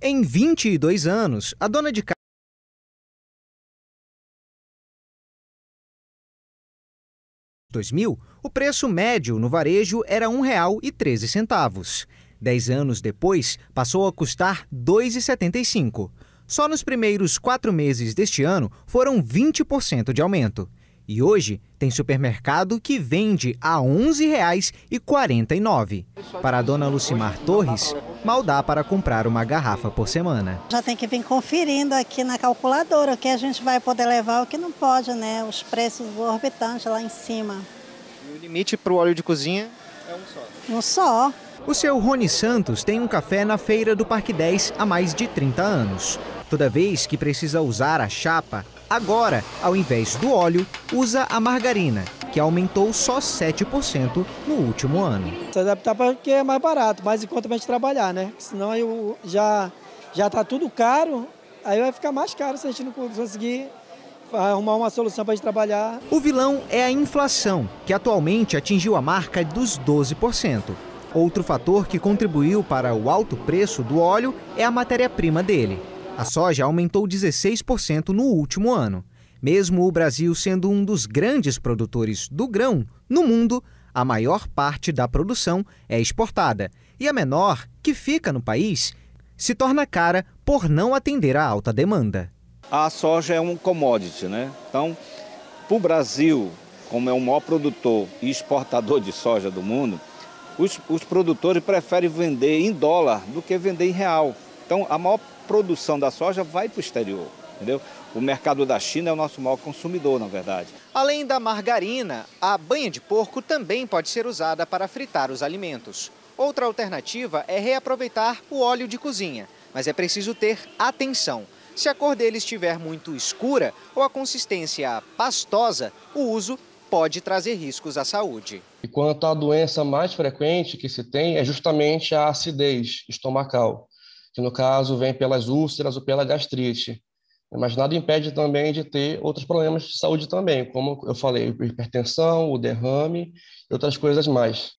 Em 22 anos, a dona de casa 2000, o preço médio no varejo era R$ 1,13. Dez anos depois, passou a custar R$ 2,75. Só nos primeiros quatro meses deste ano foram 20% de aumento. E hoje tem supermercado que vende a R$ 11,49. Para a dona Lucimar Torres, mal dá para comprar uma garrafa por semana. Já tem que vir conferindo aqui na calculadora o que a gente vai poder levar, o que não pode, né? Os preços exorbitantes lá em cima. E o limite para o óleo de cozinha é um só? Um só. O seu Rony Santos tem um café na feira do Parque 10 há mais de 30 anos. Toda vez que precisa usar a chapa, agora, ao invés do óleo, usa a margarina, que aumentou só 7% no último ano. Se adaptar porque é mais barato, mais enquanto a gente trabalhar, né? Senão eu já já tá tudo caro, aí vai ficar mais caro se a gente não conseguir arrumar uma solução para a gente trabalhar. O vilão é a inflação, que atualmente atingiu a marca dos 12%. Outro fator que contribuiu para o alto preço do óleo é a matéria-prima dele. A soja aumentou 16% no último ano. Mesmo o Brasil sendo um dos grandes produtores do grão no mundo, a maior parte da produção é exportada e a menor, que fica no país, se torna cara por não atender à alta demanda. A soja é um commodity, né? Então, para o Brasil, como é o maior produtor e exportador de soja do mundo, os, os produtores preferem vender em dólar do que vender em real. Então, a maior produção da soja vai para o exterior, entendeu? O mercado da China é o nosso maior consumidor, na verdade. Além da margarina, a banha de porco também pode ser usada para fritar os alimentos. Outra alternativa é reaproveitar o óleo de cozinha, mas é preciso ter atenção. Se a cor dele estiver muito escura ou a consistência pastosa, o uso pode trazer riscos à saúde. E quanto à doença mais frequente que se tem é justamente a acidez estomacal que no caso vem pelas úlceras ou pela gastrite. Mas nada impede também de ter outros problemas de saúde também, como eu falei, hipertensão, o derrame e outras coisas mais.